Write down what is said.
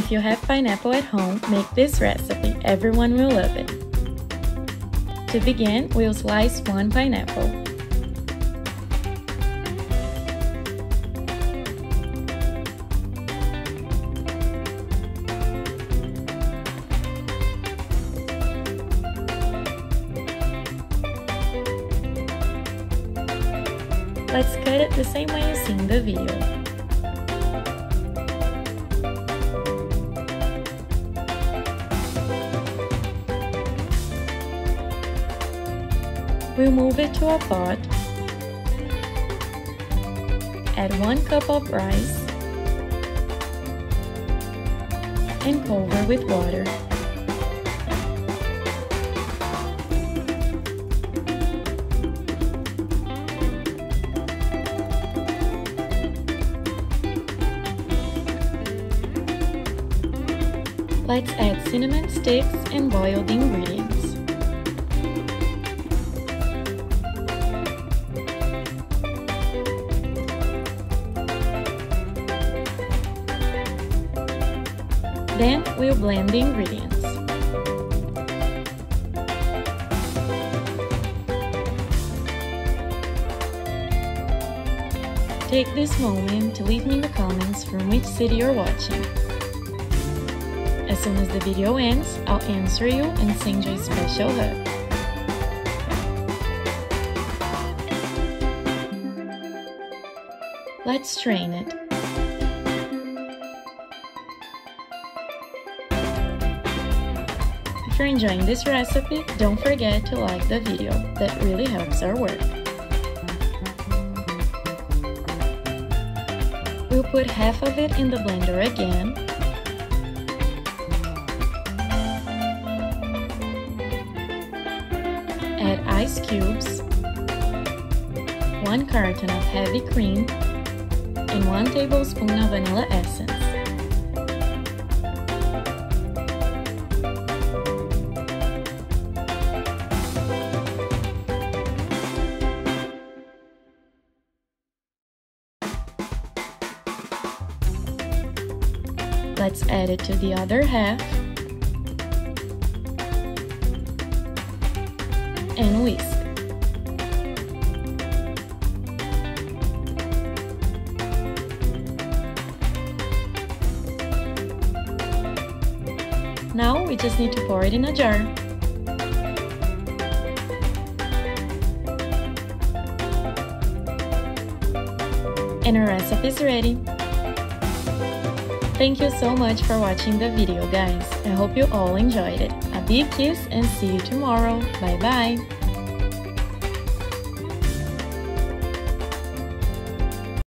If you have pineapple at home, make this recipe. Everyone will love it. To begin, we'll slice one pineapple. Let's cut it the same way you see in the video. We'll move it to a pot. Add 1 cup of rice and cover with water. Let's add cinnamon sticks and boil the ingredients. Then we'll blend the ingredients. Take this moment to leave me in the comments from which city you're watching. As soon as the video ends, I'll answer you and send you a special hug. Let's strain it. You're enjoying this recipe, don't forget to like the video, that really helps our work. We'll put half of it in the blender again. Add ice cubes, 1 carton of heavy cream, and 1 tablespoon of vanilla essence. Let's add it to the other half. And whisk. Now we just need to pour it in a jar. And our recipe is ready. Thank you so much for watching the video guys. I hope you all enjoyed it. A big kiss and see you tomorrow. Bye bye!